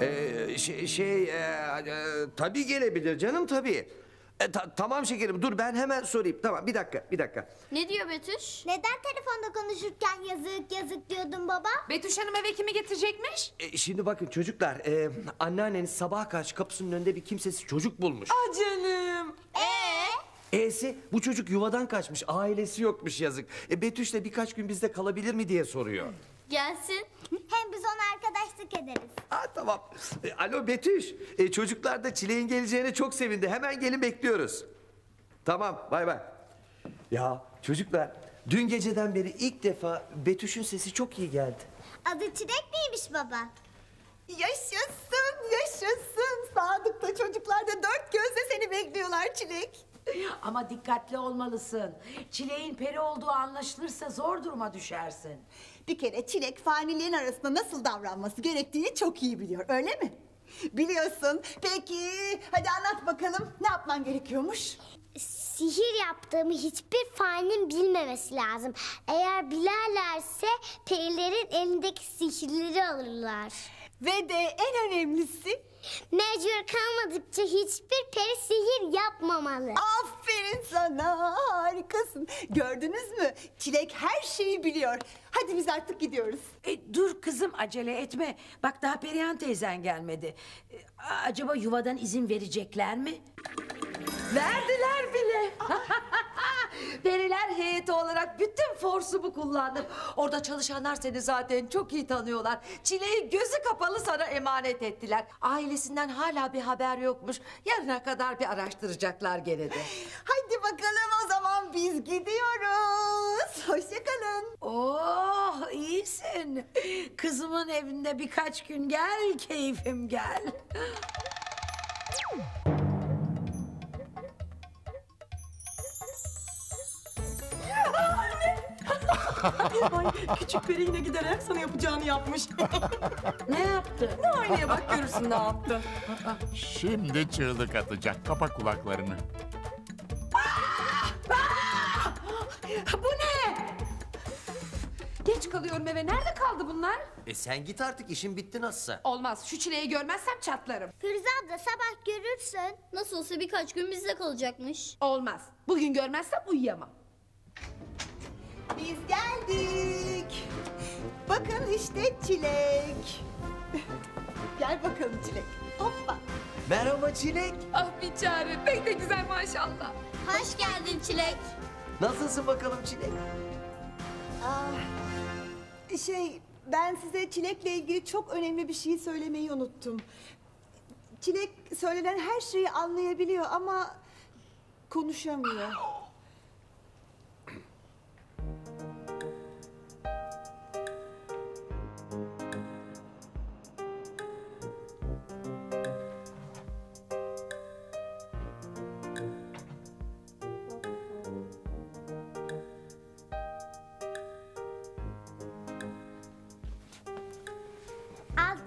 Ee, şey, şey e, e, tabii gelebilir canım tabii. E, ta- tamam şekerim dur ben hemen sorayım. Tamam bir dakika bir dakika. Ne diyor Betüş? Neden telefonda konuşurken yazık yazık diyordun baba? Betüş Hanım eve kimi getirecekmiş? E, şimdi bakın çocuklar e, anneanneniz sabaha karşı kapısının önünde bir kimsesiz çocuk bulmuş. Ah canım. Ee? E'si bu çocuk yuvadan kaçmış ailesi yokmuş yazık. E, Betüş de birkaç gün bizde kalabilir mi diye soruyor. Gelsin. Ona arkadaşlık ederiz. Ha tamam. E, alo Betüş. E, çocuklar da Çileğin geleceğine çok sevindi. Hemen gelin bekliyoruz. Tamam bay bay. Ya çocuklar dün geceden beri ilk defa Betüş'ün sesi çok iyi geldi. Adı Çilek miymiş baba? Yaşasın, yaşasın. Sadık'ta çocuklar da dört gözle seni bekliyorlar Çilek. Ama dikkatli olmalısın. Çileğin peri olduğu anlaşılırsa zor duruma düşersin. Bir kere Çilek fanilerin arasında nasıl davranması gerektiğini çok iyi biliyor, öyle mi? Biliyorsun. Peki, hadi anlat bakalım. Ne yapman gerekiyormuş? Sihir yaptığımı hiçbir fanin bilmemesi lazım. Eğer bilerlerse perilerin elindeki sihirleri alırlar. Ve de en önemlisi... Mecbur kalmadıkça hiçbir peri sihir yapmamalı. Aferin sana, harikasın. Gördünüz mü? Çilek her şeyi biliyor. Hadi biz artık gidiyoruz. E, dur kızım acele etme. Bak daha Perihan teyzen gelmedi. E, acaba yuvadan izin verecekler mi? Verdiler bile. Periler heyeti olarak bütün forsumu kullandım. Orada çalışanlar seni zaten çok iyi tanıyorlar. Çileği gözü kapalı sana emanet ettiler. Ailesinden hala bir haber yokmuş. Yarına kadar bir araştıracaklar gene de. Hadi bakalım o zaman biz gidiyoruz. Hoşçakalın. Oh iyisin. Kızımın evinde birkaç gün gel keyfim gel. Ay küçük peri yine giderek sana yapacağını yapmış. Ne yaptı? Aynaya bak görürsün ne yaptı. Şimdi çığlık atacak. Kapa kulaklarını. Bu ne? Geç kalıyorum eve. Nerede kaldı bunlar? E sen git artık işin bitti nasılsa. Olmaz. Şu çileği görmezsem çatlarım. Firuze abla sabah görürsün. Nasıl olsa birkaç gün bizde kalacakmış. Olmaz. Bugün görmezsem uyuyamam. Biz geldik. Bakın işte Çilek. Gel bakalım Çilek. Hoppa. Merhaba Çilek. Ah bir çare. Pek de güzel maşallah. Hoş geldin Çilek. Nasılsın bakalım Çilek? Şey ben size Çilek'le ilgili çok önemli bir şey söylemeyi unuttum. Çilek söylenen her şeyi anlayabiliyor ama konuşamıyor.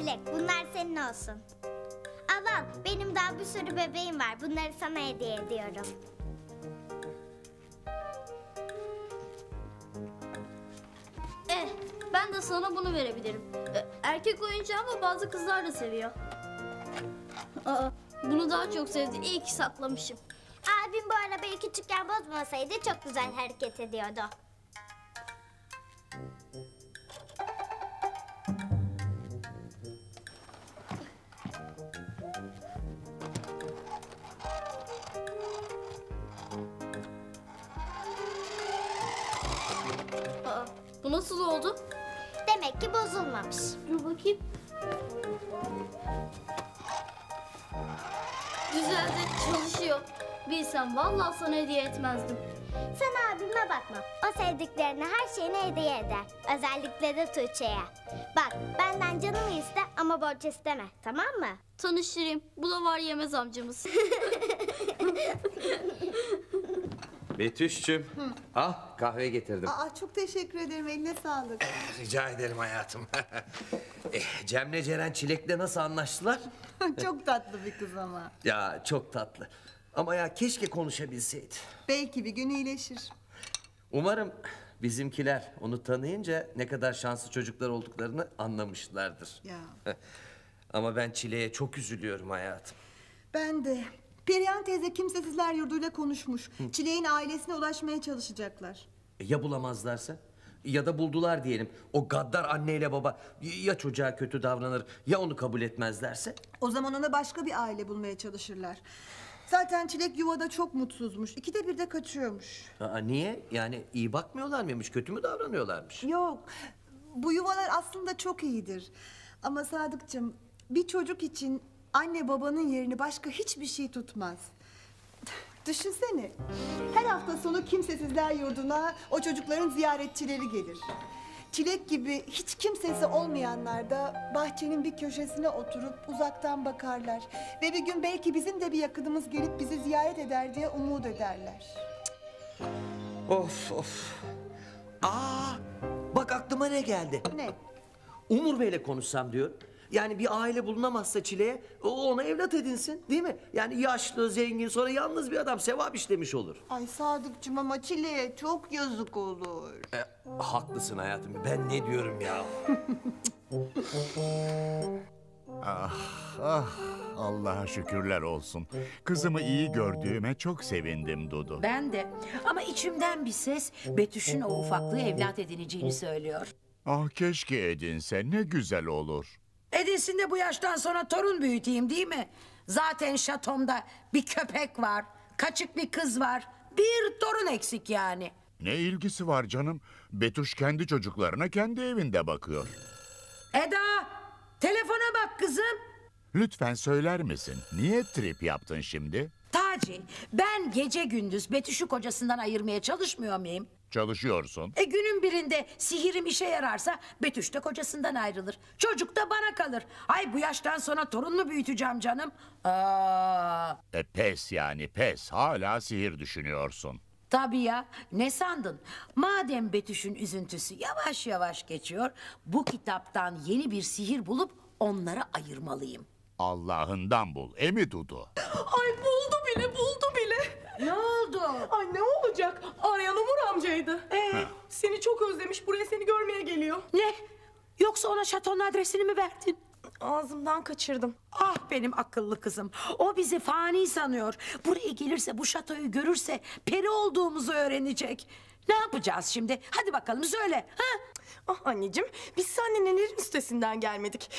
Çilek bunlar senin olsun. Al al benim daha bir sürü bebeğim var. Bunları sana hediye ediyorum. Eh ben de sana bunu verebilirim. Eh, erkek oyuncağı ama bazı kızlar da seviyor. Aa, bunu daha çok sevdi. İyi ki saklamışım. Abim bu arabayı küçükken bozmasaydı çok güzel hareket ediyordu. Nasıl oldu? Demek ki bozulmamış. Dur bakayım. Güzel de çalışıyor. Bilsem vallahi sana hediye etmezdim. Sen abime bakma. O sevdiklerine her şeyini hediye eder. Özellikle de Tuğçe'ye. Bak benden canımı iste ama borç isteme tamam mı? Tanıştırayım. Bu da var yemez amcamız. Betüş'cüm. Al kahve getirdim. Aa çok teşekkür ederim eline sağlık. Rica ederim hayatım. eh, Cem'le Ceren Çilek'le nasıl anlaştılar? çok tatlı bir kız ama. Ya çok tatlı. Ama ya keşke konuşabilseydi. Belki bir gün iyileşir. Umarım bizimkiler onu tanıyınca ne kadar şanslı çocuklar olduklarını anlamışlardır. Ya. Ama ben Çile'ye çok üzülüyorum hayatım. Ben de. Perihan teyze kimsesizler yurduyla konuşmuş. Çileğin ailesine ulaşmaya çalışacaklar. E, Ya bulamazlarsa? Ya da buldular diyelim. O gaddar anneyle baba ya çocuğa kötü davranır ya onu kabul etmezlerse? O zaman ona başka bir aile bulmaya çalışırlar. Zaten Çilek yuvada çok mutsuzmuş. İkide bir de kaçıyormuş. Aa, niye? Yani iyi bakmıyorlar mıymış? Kötü mü davranıyorlarmış? Yok. Bu yuvalar aslında çok iyidir. Ama Sadıkçım bir çocuk için anne babanın yerini başka hiçbir şey tutmaz. Düşünsene. Her hafta sonu kimsesizler yurduna o çocukların ziyaretçileri gelir. Çilek gibi hiç kimsesi olmayanlar da bahçenin bir köşesine oturup uzaktan bakarlar. Ve bir gün belki bizim de bir yakınımız gelip bizi ziyaret eder diye umut ederler. Of of. Aa, bak aklıma ne geldi? Ne? Umur Bey'le konuşsam diyor. Yani bir aile bulunamazsa Çile'ye o ona evlat edinsin değil mi? Yani yaşlı, zengin sonra yalnız bir adam sevap işlemiş olur. Ay Sadıkçım ama Çile'ye çok yazık olur. E, haklısın hayatım. Ben ne diyorum ya? Ah ah Allah'a şükürler olsun. Kızımı iyi gördüğüme çok sevindim Dudu. Ben de. Ama içimden bir ses Betüş'ün o ufaklığı evlat edineceğini söylüyor. Ah keşke edinse ne güzel olur. Edinsin de bu yaştan sonra torun büyüteyim değil mi? Zaten şatomda bir köpek var, kaçık bir kız var. Bir torun eksik yani. Ne ilgisi var canım? Betuş kendi çocuklarına kendi evinde bakıyor. Eda, telefona bak kızım. Lütfen söyler misin? Niye trip yaptın şimdi? Taci, ben gece gündüz Betüş'ü kocasından ayırmaya çalışmıyor muyum? Çalışıyorsun. E günün birinde sihirim işe yararsa Betüş de kocasından ayrılır. Çocuk da bana kalır. Ay bu yaştan sonra torun mu büyüteceğim canım? Aa, E pes yani pes. Hala sihir düşünüyorsun. tabii ya. Ne sandın? Madem Betüş'ün üzüntüsü yavaş yavaş geçiyor... ...bu kitaptan yeni bir sihir bulup onları ayırmalıyım. Allah'ından bul. Emi Dudu. Ay buldu bile buldu bile. Ne oldu? Ay ne olacak? Arayan Umur amcaydı. Ee, seni çok özlemiş buraya seni görmeye geliyor. Ne? Yoksa ona şatonun adresini mi verdin? Ağzımdan kaçırdım. Ah benim akıllı kızım. O bizi fani sanıyor. Buraya gelirse bu şatoyu görürse peri olduğumuzu öğrenecek. Ne yapacağız şimdi? Hadi bakalım söyle. Ha? Ah anneciğim biz seninle nelerin üstesinden gelmedik.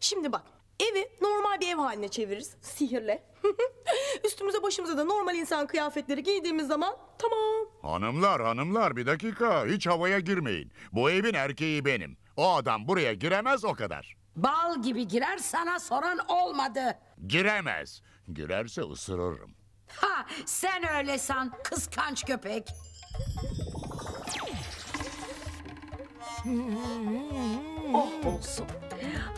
Şimdi bak evi normal bir ev haline çeviririz sihirle. Üstümüze başımıza da normal insan kıyafetleri giydiğimiz zaman tamam. Hanımlar hanımlar bir dakika. Hiç havaya girmeyin. Bu evin erkeği benim. O adam buraya giremez o kadar. Bal gibi girer sana soran olmadı. Giremez. Girerse ısırırım. Ha sen öyle san kıskanç köpek. Oh olsun.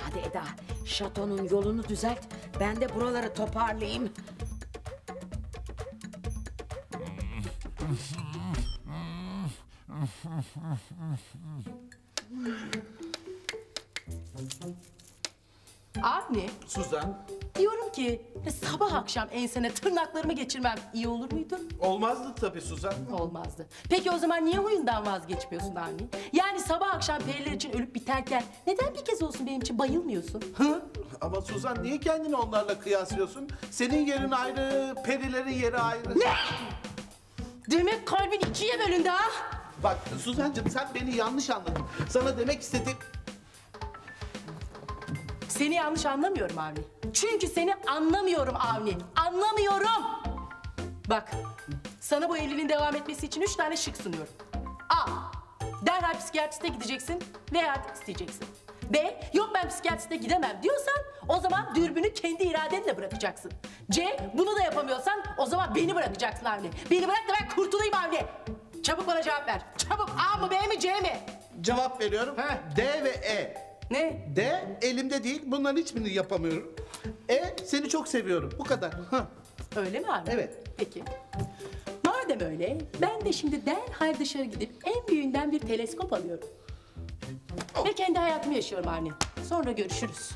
Hadi Eda şatonun yolunu düzelt. Ben de buraları toparlayayım. Avni Suzan, diyorum ki sabah akşam ensene tırnaklarımı geçirmem iyi olur muydu? olmazdı tabii Suzan. Olmazdı. Peki o zaman niye huyundan vazgeçmiyorsun Avni? Yani sabah akşam periler için ölüp biterken neden bir kez olsun benim için bayılmıyorsun? Hı? Ama Suzan niye kendini onlarla kıyaslıyorsun? Senin yerin ayrı, perilerin yeri ayrı. Demek kalbin ikiye bölündü ha? Bak Suzancığım sen beni yanlış anladın. Sana demek istediğim... Seni yanlış anlamıyorum Avni. Çünkü seni anlamıyorum Avni. Anlamıyorum. Bak, sana bu evliliğin devam etmesi için üç tane şık sunuyorum. A. Derhal psikiyatriste gideceksin ve yardım isteyeceksin. B. Yok ben psikiyatriste gidemem diyorsan o zaman dürbünü kendi iradenle bırakacaksın. C. Bunu da yapamıyorsan o zaman beni bırakacaksın Avni. Beni bırak da ben kurtulayım Avni. Çabuk bana cevap ver. Çabuk A mı B mi C mi? Cevap veriyorum. Heh. D ve E. Ne? D elimde değil. Bunların hiçbirini yapamıyorum. E seni çok seviyorum. Bu kadar. Hah. Öyle mi abi? Evet. Peki. Madem öyle, ben de şimdi derhal dışarı gidip en büyüğünden bir teleskop alıyorum. Ve kendi hayatımı yaşıyorum Avni. Sonra görüşürüz.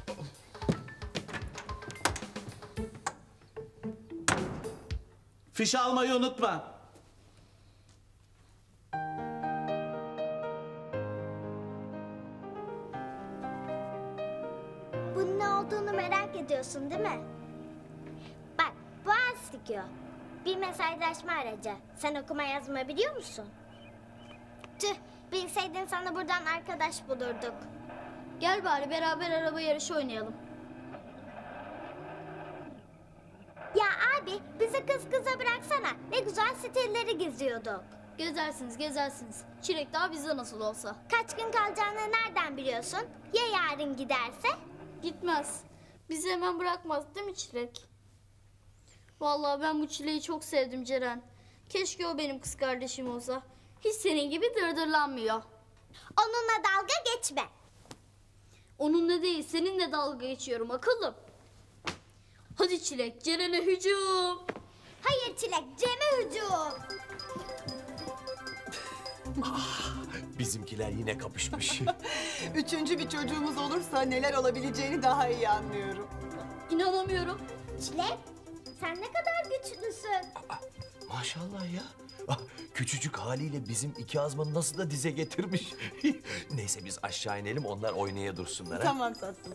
Fişi almayı unutma. Olduğunu merak ediyorsun değil mi? Bak bu Astikyo. Bir mesajlaşma aracı. Sen okuma yazma biliyor musun? Tüh bilseydin sana buradan arkadaş bulurduk. Gel bari beraber araba yarışı oynayalım. Ya abi bizi kız kıza bıraksana. Ne güzel siteleri geziyorduk. Gezersiniz gezersiniz. Çilek daha bizde nasıl olsa. Kaç gün kalacağını nereden biliyorsun? Ya yarın giderse? Gitmez. Bizi hemen bırakmaz değil mi Çilek? Vallahi ben bu Çilek'i çok sevdim Ceren. Keşke o benim kız kardeşim olsa. Hiç senin gibi dırdırlanmıyor. Onunla dalga geçme. Onunla değil seninle dalga geçiyorum akıllım. Hadi Çilek Ceren'e hücum. Hayır Çilek, Cem'e hücum. Bizimkiler yine kapışmış. Üçüncü bir çocuğumuz olursa neler olabileceğini daha iyi anlıyorum. İnanamıyorum. Çilek, sen ne kadar güçlüsün. Maşallah ya. Ah, Küçücük haliyle bizim iki azmanı nasıl da dize getirmiş. Neyse biz aşağı inelim onlar oynaya dursunlar. ha? Tamam tatlım.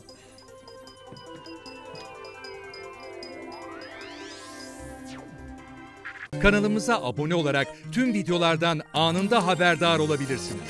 Kanalımıza abone olarak tüm videolardan anında haberdar olabilirsiniz.